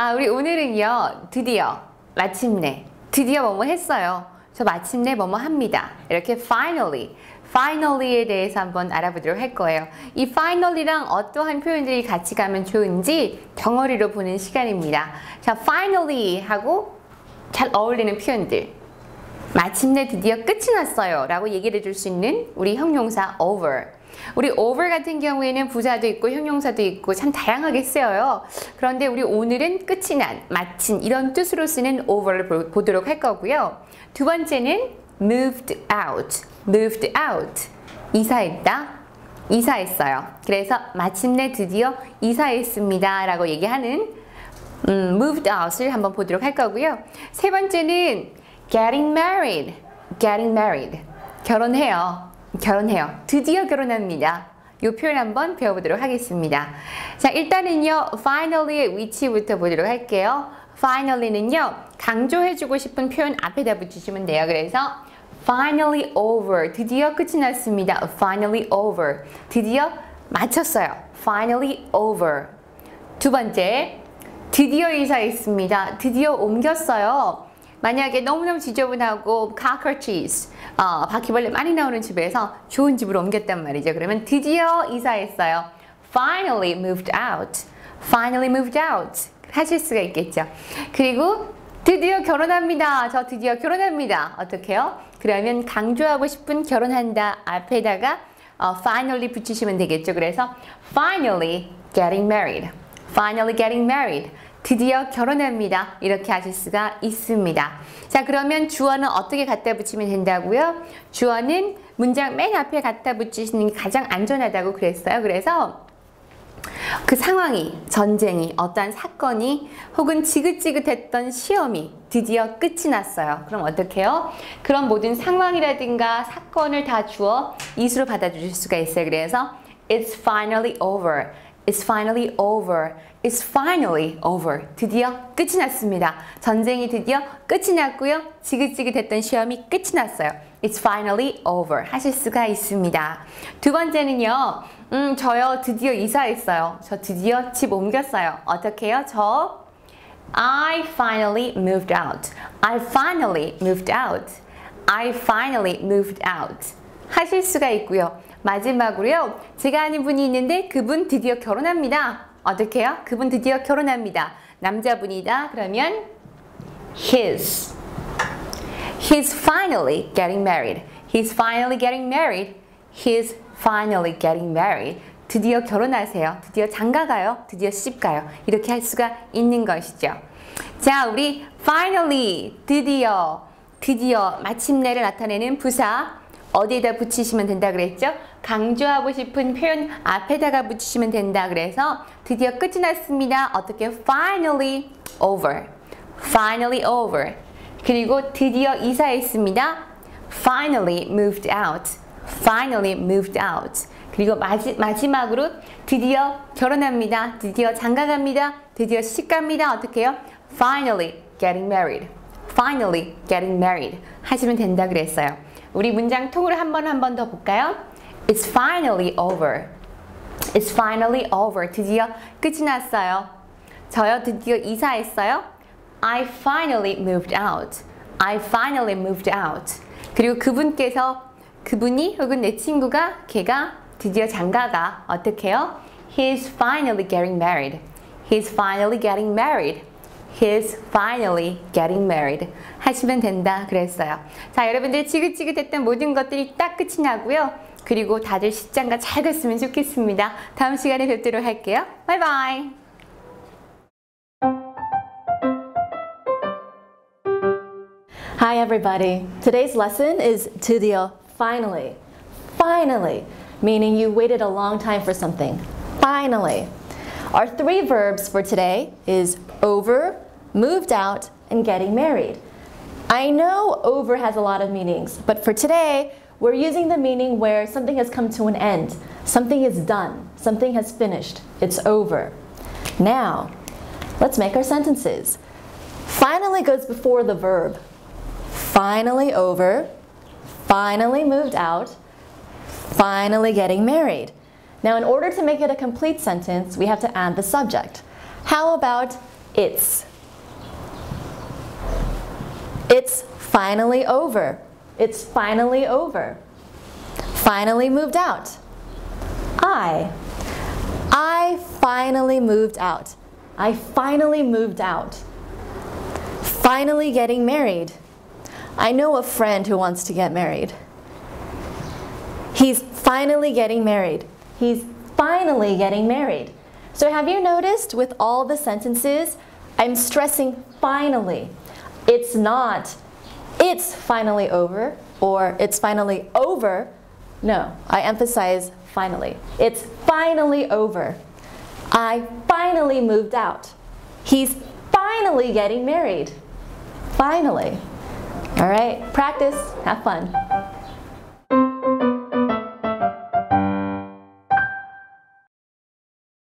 아, 우리 오늘은요, 드디어, 마침내, 드디어 뭐뭐 했어요. 저 마침내 뭐뭐 합니다. 이렇게 finally, finally에 대해서 한번 알아보도록 할 거예요. 이 finally랑 어떠한 표현들이 같이 가면 좋은지 덩어리로 보는 시간입니다. 자, finally 하고 잘 어울리는 표현들. 마침내 드디어 끝이 났어요 라고 얘기를 해줄 수 있는 우리 형용사 over 우리 over 같은 경우에는 부사도 있고 형용사도 있고 참 다양하게 쓰여요. 그런데 우리 오늘은 끝이 난, 마친 이런 뜻으로 쓰는 over를 보도록 할 거고요. 두 번째는 moved out moved out. 이사했다 이사했어요. 그래서 마침내 드디어 이사했습니다 라고 얘기하는 음, moved out을 한번 보도록 할 거고요. 세 번째는 getting married, getting married. 결혼해요. 결혼해요. 드디어 결혼합니다. 이 표현 한번 배워보도록 하겠습니다. 자, 일단은요, finally의 위치부터 보도록 할게요. finally는요, 강조해주고 싶은 표현 앞에다 붙이시면 돼요. 그래서 finally over, 드디어 끝이 났습니다. finally over, 드디어 마쳤어요. finally over. 두 번째, 드디어 이사했습니다. 드디어 옮겼어요. 만약에 너무너무 지저분하고 카커치스 어, 바퀴벌레 많이 나오는 집에서 좋은 집으로 옮겼단 말이죠. 그러면 드디어 이사했어요. Finally moved out. Finally moved out. 하실 수가 있겠죠. 그리고 드디어 결혼합니다. 저 드디어 결혼합니다. 어떻게요? 그러면 강조하고 싶은 결혼한다 앞에다가 어, finally 붙이시면 되겠죠. 그래서 finally getting married. Finally getting married. 드디어 결혼합니다. 이렇게 하실 수가 있습니다. 자, 그러면 주어는 어떻게 갖다 붙이면 된다고요? 주어는 문장 맨 앞에 갖다 붙이시는 게 가장 안전하다고 그랬어요. 그래서 그 상황이, 전쟁이, 어떠한 사건이 혹은 지긋지긋했던 시험이 드디어 끝이 났어요. 그럼 어떻게 해요? 그런 모든 상황이라든가 사건을 다 주어 이수로 받아주실 수가 있어요. 그래서 It's finally over. It's finally over. It's finally over. 드디어 끝이 났습니다. 전쟁이 드디어 끝이 났고요. 지긋지긋했던 시험이 끝이 났어요. It's finally over. 하실 수가 있습니다. 두 번째는요. 음, 저요 드디어 이사했어요. 저 드디어 집 옮겼어요. 어떻게 해요? 저 I finally moved out. I finally moved out. I finally moved out. 하실 수가 있고요. 마지막으로요. 제가 아는 분이 있는데 그분 드디어 결혼합니다. 어떻게 해요? 그분 드디어 결혼합니다. 남자분이다. 그러면 his. He's finally getting married. He's finally getting married. He's finally getting married. 드디어 결혼하세요. 드디어 장가가요. 드디어 시집가요. 이렇게 할 수가 있는 것이죠. 자, 우리 finally, 드디어, 드디어 마침내를 나타내는 부사 어디에다 붙이시면 된다 그랬죠? 강조하고 싶은 표현 앞에다가 붙이시면 된다 그래서 드디어 끝이 났습니다. 어떻게 finally over. finally over. 그리고 드디어 이사했습니다. finally moved out. finally moved out. 그리고 마지, 마지막으로 드디어 결혼합니다. 드디어 장가갑니다. 드디어 시집갑니다. 어떻게 해요? finally getting married. finally getting married. 하시면 된다 그랬어요. 우리 문장 통으로 한 번 한 번 더 볼까요? It's finally over. It's finally over. 드디어 끝이 났어요. 저요 드디어 이사했어요. I finally moved out. I finally moved out. 그리고 그분께서 그분이 혹은 내 친구가 걔가 드디어 장가가 어떻게 해요? He's finally getting married. He's finally getting married. He's finally getting married. 하시면 된다 그랬어요. 자, 여러분들 지긋지긋했던 모든 것들이 딱 끝이 나고요. 그리고 다들 시장가 잘 갔으면 좋겠습니다. 다음 시간에 뵙도록 할게요. 바이바이. Hi everybody. Today's lesson is 드디어, finally. Finally, meaning you waited a long time for something. Finally. Our three verbs for today is over, moved out, and getting married. I know over has a lot of meanings, but for today, we're using the meaning where something has come to an end. Something is done. Something has finished. It's over. Now, let's make our sentences. Finally goes before the verb. Finally over, finally moved out, finally getting married. Now, in order to make it a complete sentence, we have to add the subject. How about it's. It's finally over. It's finally over. Finally moved out. I. I finally moved out. I finally moved out. Finally getting married. I know a friend who wants to get married. He's finally getting married. He's finally getting married. So have you noticed with all the sentences, I'm stressing finally. It's not, it's finally over, or it's finally over. No, I emphasize finally. It's finally over. I finally moved out. He's finally getting married. Finally. All right, practice, have fun.